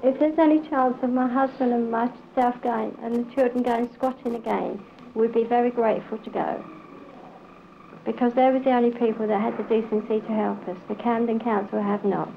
If there's any chance of my husband and myself going and the children going squatting again, we'd be very grateful to go. Because they were the only people that had the decency to help us. The Camden Council have not.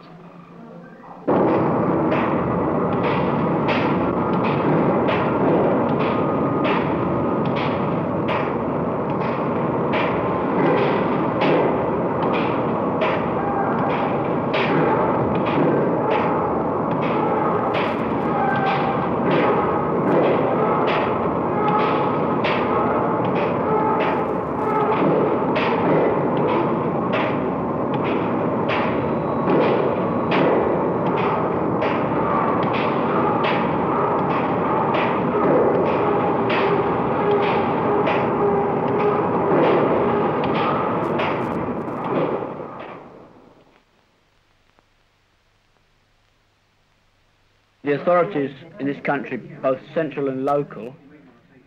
Authorities in this country, both central and local,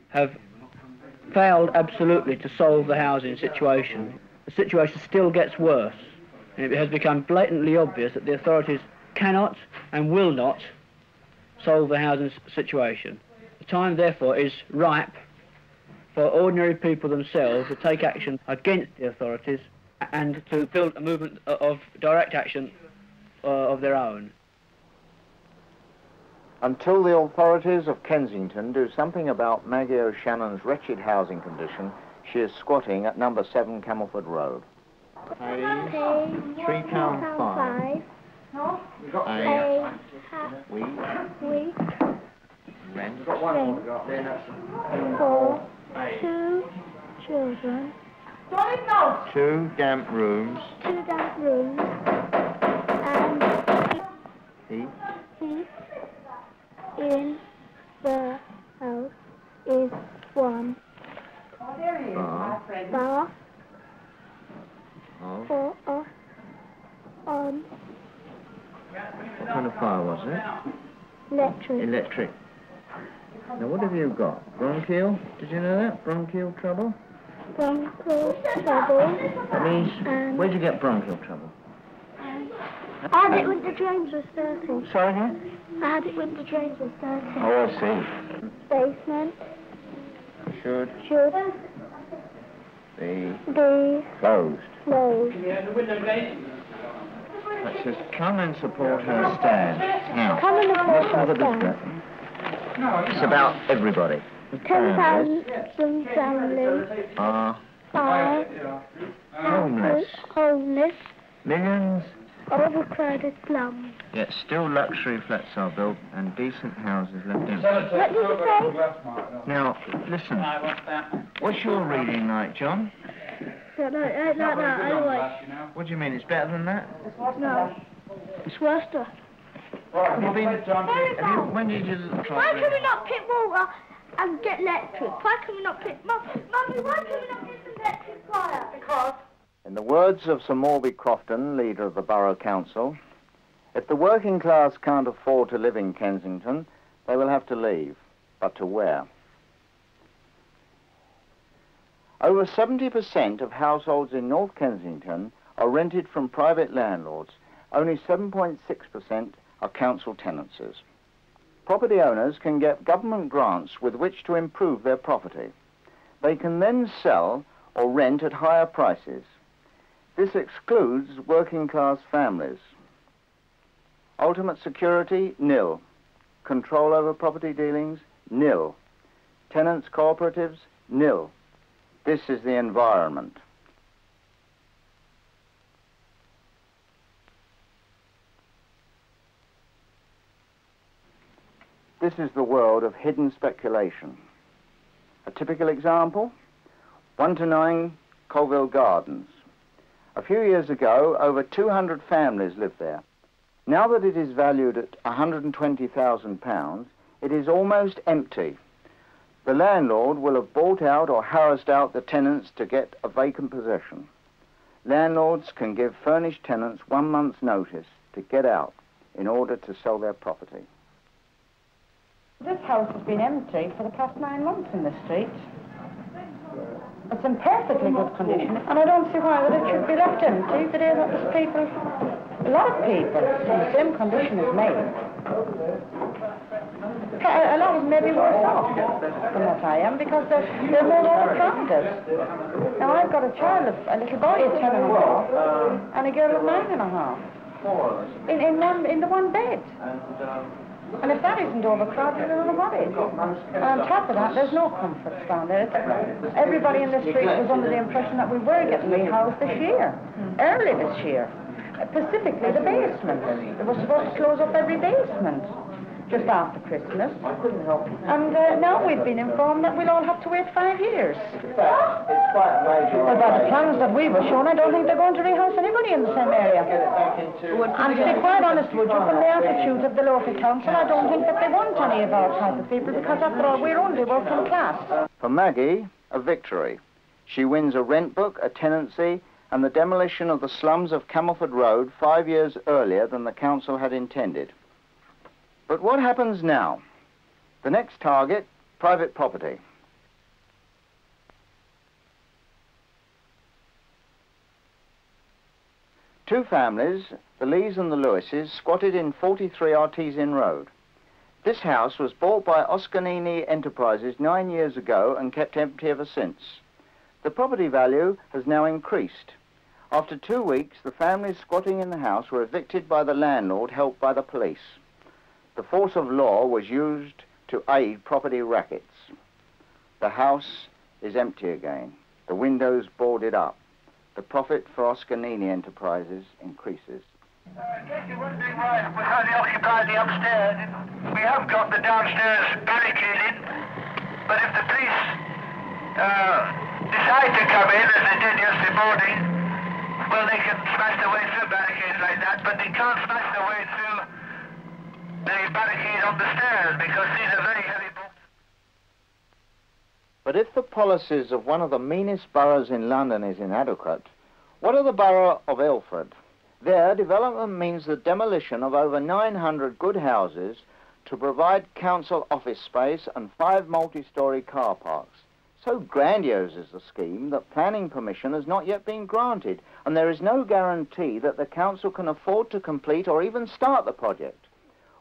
have failed absolutely to solve the housing situation. The situation still gets worse. And it has become blatantly obvious that the authorities cannot and will not solve the housing situation. The time, therefore, is ripe for ordinary people themselves to take action against the authorities and to build a movement of direct action uh, of their own. Until the authorities of Kensington do something about Maggie O'Shannon's wretched housing condition, she is squatting at number 7 Camelford Road. Pay three pound five. A week, week. Rent, rent for two children, two damp rooms, two damp rooms, and heat, heat in the house is one bar, bath of, for us on what kind of fire was it? electric. Electric. Now what have you got? Bronchial? Did you know that? Bronchial trouble? bronchial trouble. That means, Um, where'd you get bronchial trouble? I had it when the drains was dirty. Sorry, huh? I had it when the drains was dirty. Oh, I see. Basement Should should be be closed. closed. That says, come and support her stand. Now, Come and let's support look her at this bit. It's about everybody. Ten thousand families uh, Are are homeless. homeless, Millions, overcrowded slums. yet still luxury flats are built and decent houses left empty. What did you say? Now, listen. What's your reading like, John? No, no, no, no, no. What do you mean? It's better than that? No. It's worse stuff. Have you been? Have you, when did you try? Why can we not pick water and get electric? Why can we not pick... Mum, Mummy, why can we not get some electric fire? Because... In the words of Sir Malby Crofton, leader of the Borough Council, if the working class can't afford to live in Kensington, they will have to leave. But to where? Over 70% of households in North Kensington are rented from private landlords. Only 7.6% are council tenancies. Property owners can get government grants with which to improve their property. They can then sell or rent at higher prices. This excludes working class families. Ultimate security, nil. Control over property dealings, nil. Tenants' cooperatives, nil. This is the environment. This is the world of hidden speculation. A typical example 1 to 9 Colville Gardens. A few years ago, over 200 families lived there. Now that it is valued at £120,000, it is almost empty. The landlord will have bought out or harassed out the tenants to get a vacant possession. Landlords can give furnished tenants one month's notice to get out in order to sell their property. This house has been empty for the past nine months in the street. It's in perfectly good condition, and I don't see why that it should be left empty. Today, that there's people, a lot of people, in the same condition as me. Uh, even maybe worse off than what I am because they're, they're more overcrowded. Now, I've got a child, of, a little boy of ten and a half, and a girl of nine and a half. In, in, one, in the one bed. And if that isn't overcrowded, I don't know what um, is. And on top of that, there's no comforts down there. Everybody in the street was under the impression that we were getting rehoused this year, early this year. Specifically the basement. They were supposed to close up every basement just after Christmas. I couldn't help it. And uh, now we've been informed that we'll all have to wait five years. It's quite major. Well, by the plans that we were shown, I don't think they're going to rehouse anybody in the same area. And to be quite honest with you, from the attitude of the local council, I don't think that they want any of our type of people because after all, we're only working class. For Maggie, a victory. She wins a rent book, a tenancy, and the demolition of the slums of Camelford Road five years earlier than the council had intended. But what happens now? The next target, private property. Two families, the Lees and the Lewises, squatted in 43 Artesian Road. This house was bought by Oscanini Enterprises nine years ago and kept empty ever since. The property value has now increased. After two weeks, the families squatting in the house were evicted by the landlord, helped by the police. The force of law was used to aid property rackets. The house is empty again. The windows boarded up. The profit for Oscanini Enterprises increases. In case you're wondering why we hardly occupy the upstairs, we have got the downstairs barricaded, but if the police uh, decide to come in, as they did yesterday morning, well, they can smash their way through barricades like that, but they can't smash their way through the barricade the stairs because these are very heavy. But if the policies of one of the meanest boroughs in London is inadequate, what of the borough of Ilford? There, development means the demolition of over 900 good houses to provide council office space and five multi-storey car parks. So grandiose is the scheme that planning permission has not yet been granted, and there is no guarantee that the council can afford to complete or even start the project.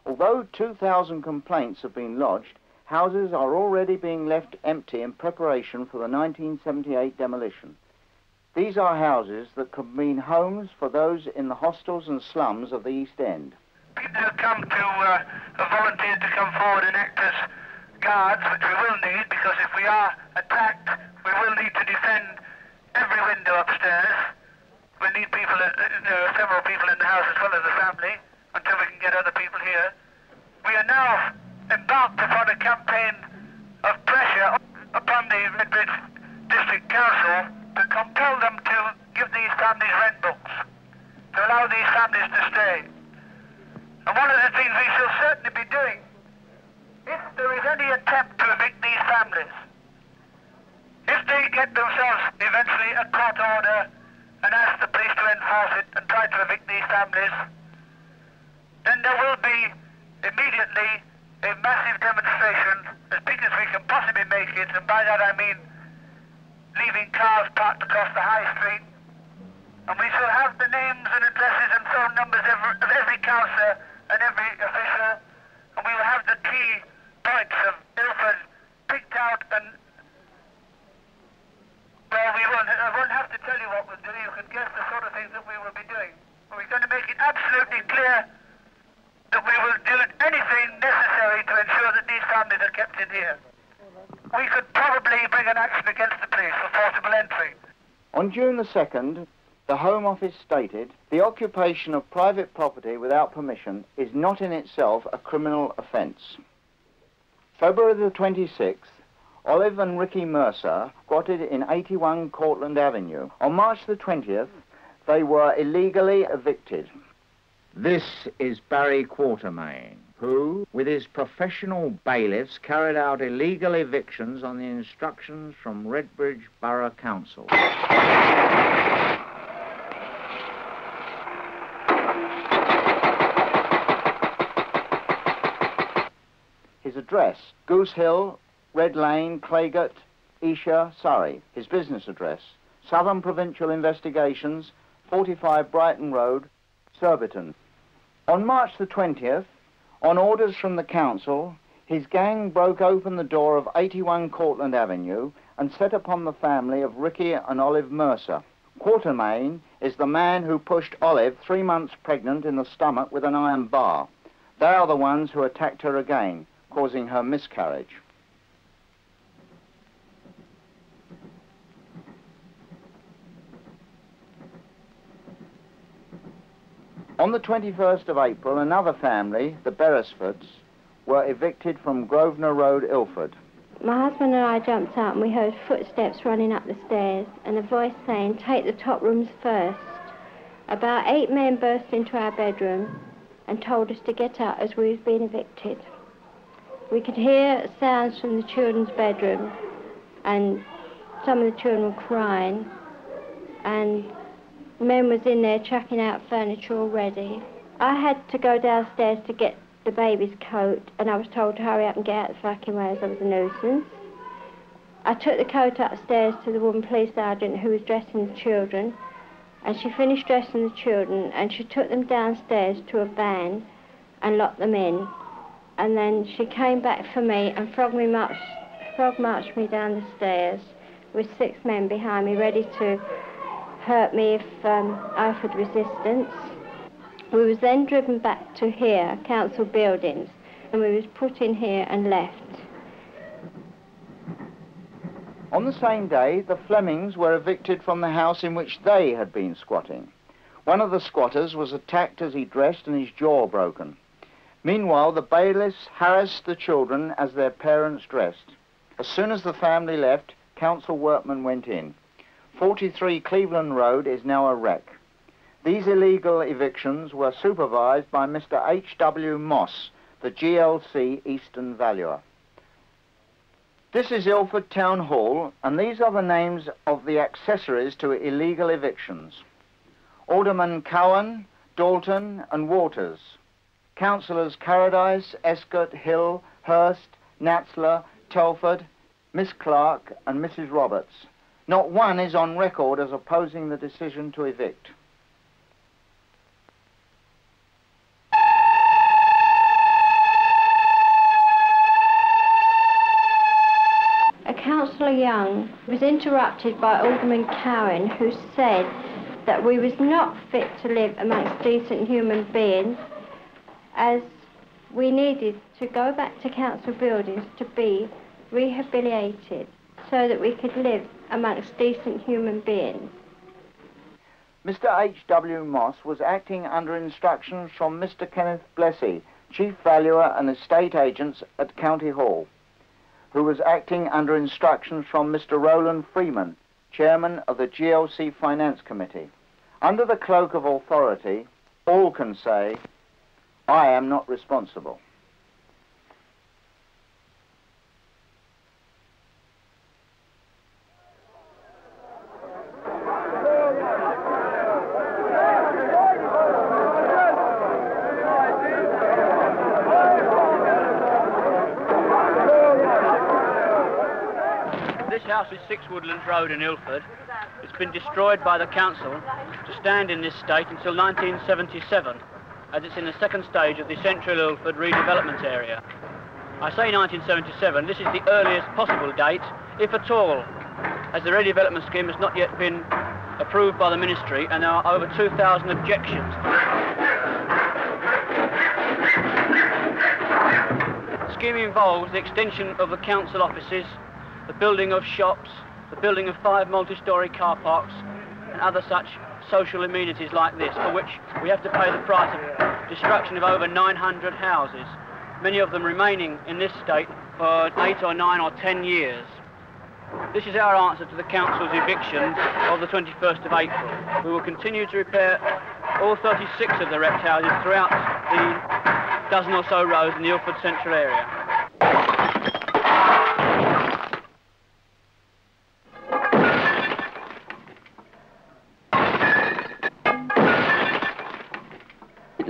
Although 2,000 complaints have been lodged, houses are already being left empty in preparation for the 1978 demolition. These are houses that could mean homes for those in the hostels and slums of the East End. People who come to uh, volunteer to come forward and act as guards, which we will need because if we are attacked, we will need to defend every window upstairs. We need people, uh, there are several people in the house as well as the family until we can get other people here. We are now embarked upon a campaign of pressure upon the Redbridge District Council to compel them to give these families rent books, to allow these families to stay. And one of the things we shall certainly be doing, if there is any attempt to evict these families, if they get themselves eventually a court order and ask the police to enforce it and try to evict these families, then there will be immediately a massive demonstration as big as we can possibly make it, and by that I mean leaving cars parked across the high street. And we shall have the names and addresses and phone numbers of every councillor and every official, and we will have the key points of Ilford picked out and well, we won't, I won't have to tell you what we'll do. You can guess the sort of things that we will be doing. But we're going to make it absolutely clear that we will do anything necessary to ensure that these families are kept in here. We could probably bring an action against the police for forcible entry. On June the 2nd, the Home Office stated the occupation of private property without permission is not in itself a criminal offence. February the 26th, Olive and Ricky Mercer squatted in 81 Cortland Avenue. On March the 20th, they were illegally evicted. This is Barry Quartermain, who, with his professional bailiffs, carried out illegal evictions on the instructions from Redbridge Borough Council. His address, Goose Hill, Red Lane, Claygate, Esher, Surrey. His business address, Southern Provincial Investigations, 45 Brighton Road, Surbiton. On March the 20th, on orders from the council, his gang broke open the door of 81 Cortlandt Avenue and set upon the family of Ricky and Olive Mercer. Quartermain is the man who pushed Olive, three months pregnant, in the stomach with an iron bar. They are the ones who attacked her again, causing her miscarriage. On the 21st of April, another family, the Beresfords, were evicted from Grosvenor Road, Ilford. My husband and I jumped out and we heard footsteps running up the stairs and a voice saying, take the top rooms first. About eight men burst into our bedroom and told us to get out as we was being evicted. We could hear sounds from the children's bedroom and some of the children were crying and men was in there chucking out furniture already. I had to go downstairs to get the baby's coat and I was told to hurry up and get out the fucking way as I was a nuisance. I took the coat upstairs to the woman police sergeant who was dressing the children and she finished dressing the children and she took them downstairs to a van and locked them in and then she came back for me and frog, me marched, frog marched me down the stairs with six men behind me ready to hurt me if um, I offered resistance. We was then driven back to here, council buildings, and we was put in here and left. On the same day, the Flemings were evicted from the house in which they had been squatting. One of the squatters was attacked as he dressed and his jaw broken. Meanwhile, the bailiffs harassed the children as their parents dressed. As soon as the family left, council workmen went in. 43 Cleveland Road is now a wreck. These illegal evictions were supervised by Mr. H.W. Moss, the GLC Eastern Valuer. This is Ilford Town Hall, and these are the names of the accessories to illegal evictions. Alderman Cowan, Dalton, and Waters. Councillors Carradine, Escott, Hill, Hurst, Natzler, Telford, Miss Clark, and Mrs. Roberts. Not one is on record as opposing the decision to evict. A councillor Young was interrupted by Alderman Cowan who said that we was not fit to live amongst decent human beings as we needed to go back to council buildings to be rehabilitated so that we could live amongst decent human beings. Mr. H.W. Moss was acting under instructions from Mr. Kenneth Blessy, Chief Valuer and Estate Agents at County Hall, who was acting under instructions from Mr. Roland Freeman, Chairman of the GLC Finance Committee. Under the cloak of authority, all can say, I am not responsible. House is 6 Woodlands Road in Ilford. It's been destroyed by the council to stand in this state until 1977, as it's in the second stage of the Central Ilford redevelopment area. I say 1977, this is the earliest possible date, if at all, as the redevelopment scheme has not yet been approved by the ministry and there are over 2,000 objections. The scheme involves the extension of the council offices, the building of shops, the building of five multi-storey car parks and other such social amenities like this, for which we have to pay the price of destruction of over 900 houses, many of them remaining in this state for eight or nine or ten years. This is our answer to the council's eviction of the 21st of April. We will continue to repair all 36 of the wrecked houses throughout the dozen or so rows in the Ilford Central area.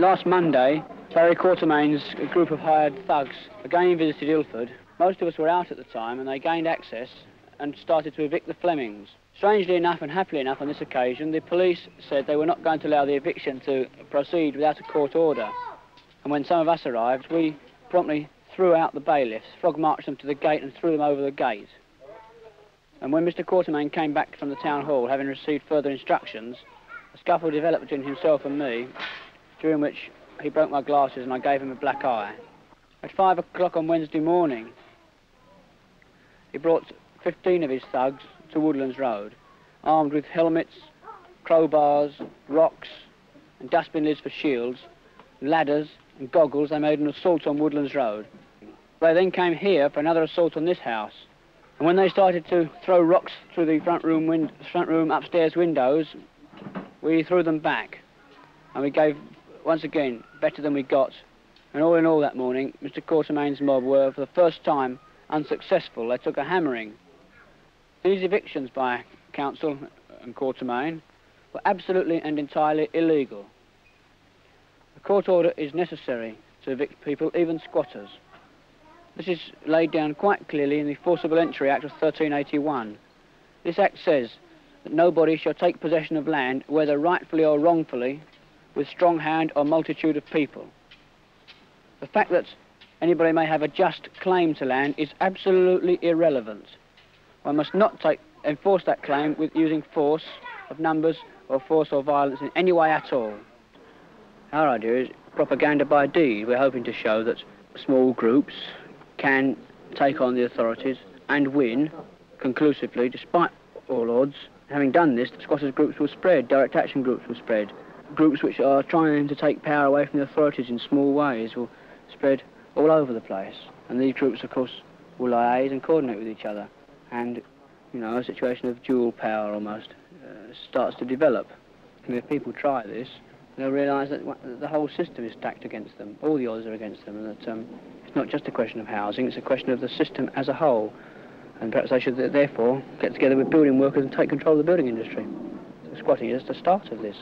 Last Monday, Barry Quartermain's group of hired thugs again visited Ilford. Most of us were out at the time and they gained access and started to evict the Flemings. Strangely enough and happily enough on this occasion, the police said they were not going to allow the eviction to proceed without a court order. And when some of us arrived, we promptly threw out the bailiffs, frog marched them to the gate and threw them over the gate. And when Mr. Quartermain came back from the town hall, having received further instructions, a scuffle developed between himself and me, during which he broke my glasses and I gave him a black eye. At five o'clock on Wednesday morning, he brought 15 of his thugs to Woodlands Road, armed with helmets, crowbars, rocks, and dustbin lids for shields, ladders and goggles. They made an assault on Woodlands Road. They then came here for another assault on this house. And when they started to throw rocks through the front room, win- front room upstairs windows, we threw them back. And we gave, once again, better than we got. And all in all that morning, Mr. Quartermain's mob were, for the first time, unsuccessful. They took a hammering. These evictions by council and Quartermain were absolutely and entirely illegal. A court order is necessary to evict people, even squatters. This is laid down quite clearly in the Forcible Entry Act of 1381. This act says that nobody shall take possession of land, whether rightfully or wrongfully, with strong hand or multitude of people. The fact that anybody may have a just claim to land is absolutely irrelevant. One must not take, enforce that claim with using force of numbers or force or violence in any way at all. Our idea is propaganda by deed. We're hoping to show that small groups can take on the authorities and win conclusively despite all odds. Having done this, the squatters groups will spread, direct action groups will spread. Groups which are trying to take power away from the authorities in small ways will spread all over the place. And these groups, of course, will liaise and coordinate with each other. And, you know, a situation of dual power almost uh, starts to develop. And if people try this, they'll realise that the whole system is stacked against them. All the odds are against them, and that um, it's not just a question of housing, it's a question of the system as a whole. And perhaps they should therefore get together with building workers and take control of the building industry. Squatting is the start of this.